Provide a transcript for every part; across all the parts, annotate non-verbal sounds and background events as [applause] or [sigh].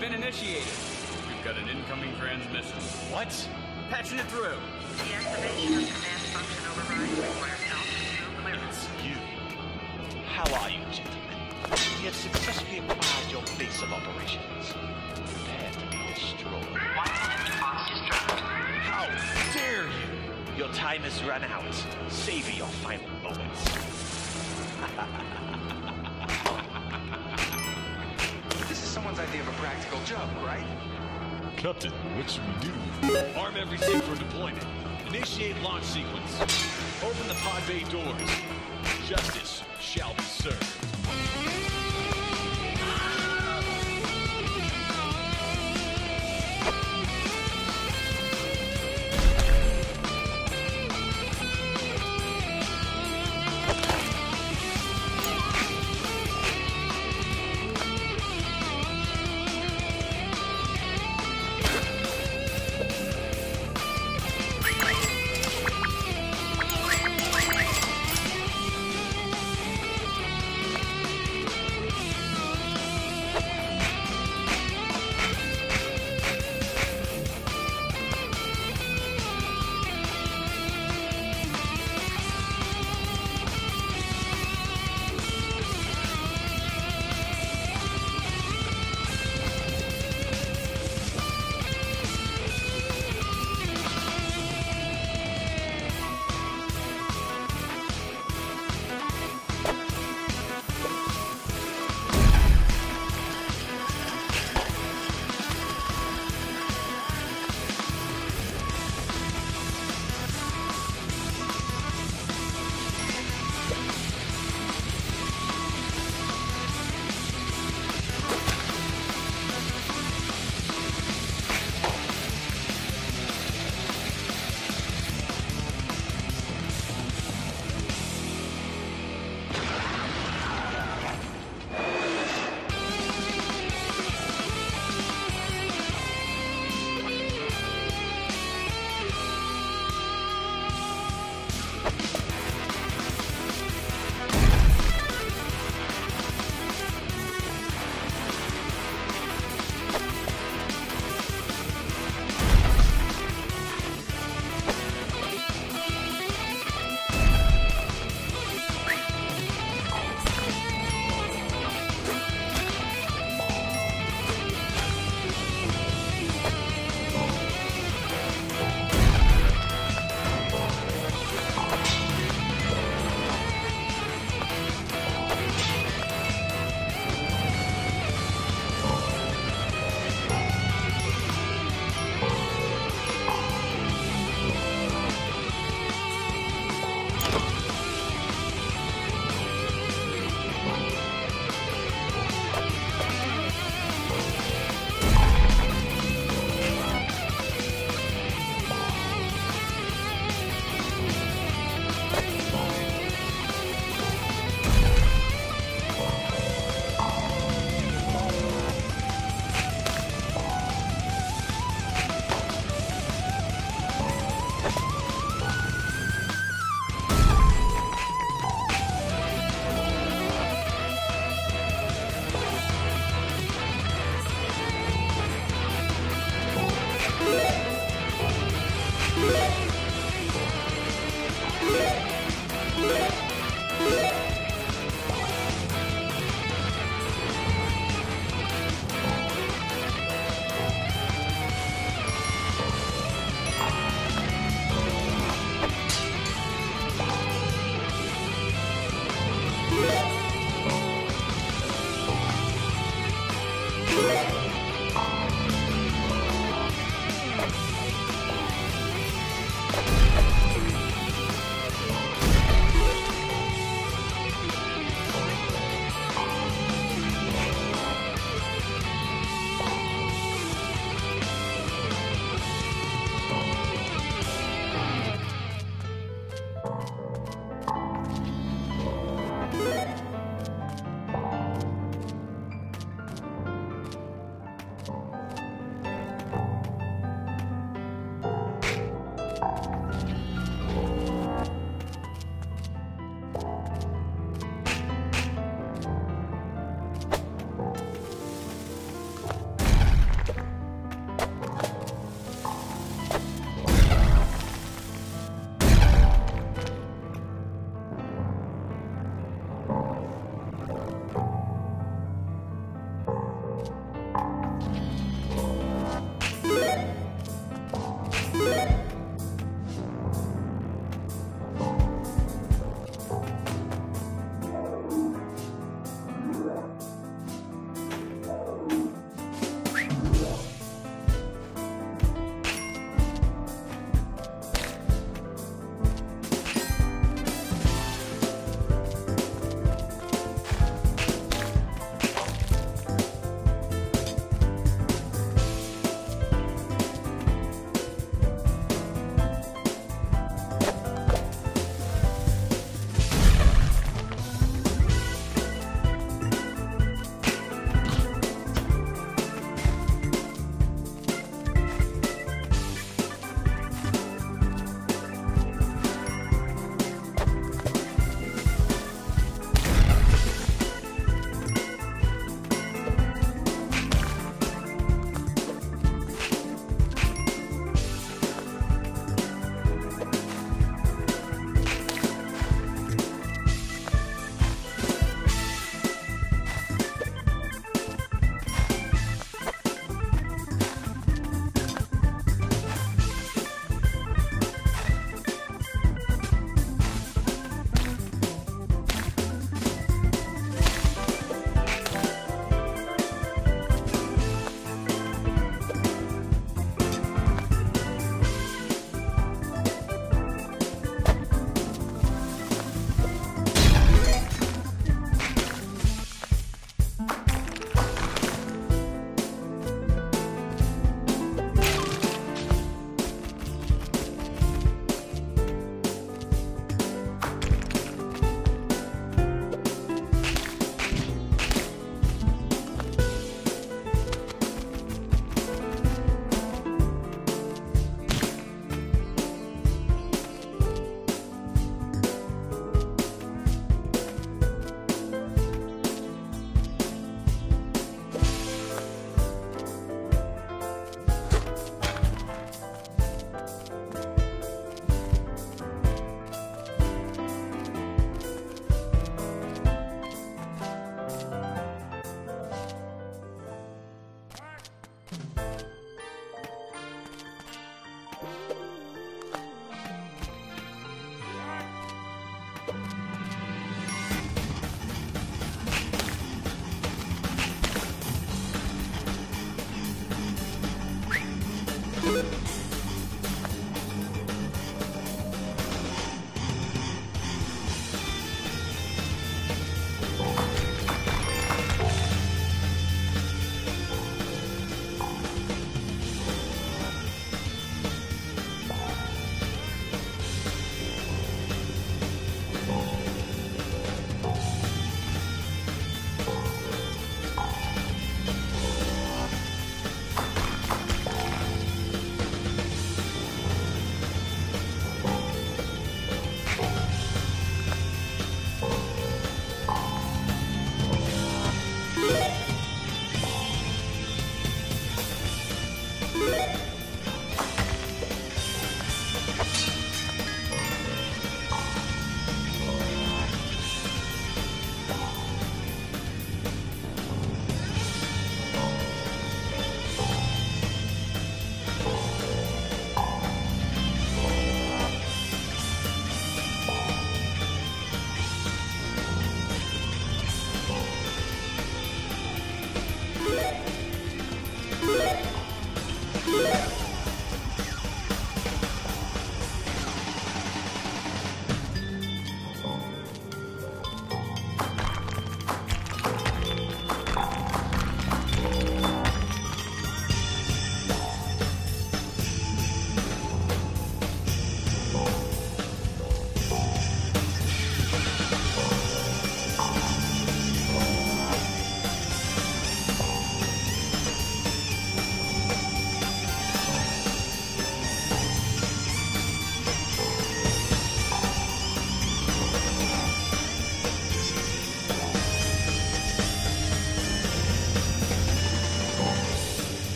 been initiated. We've got an incoming transmission. What? Patching it through. Deactivation of command function override requires altitude clearance. You. How are you, gentlemen? We have successfully acquired your base of operations. Prepare to be destroyed. Wireless box destruct. How dare you! Your time has run out. Savor your final moments. [laughs] someone's idea of a practical joke, right? Captain, what should we do? Arm everything for deployment. Initiate launch sequence. Open the pod bay doors. Justice shall be served.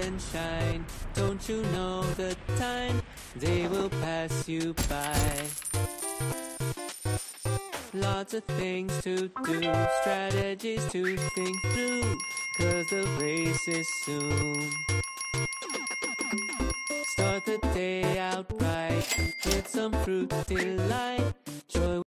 And shine. Don't you know the time? They will pass you by. Lots of things to do, strategies to think through. Cause the race is soon. Start the day out right with some fruit delight.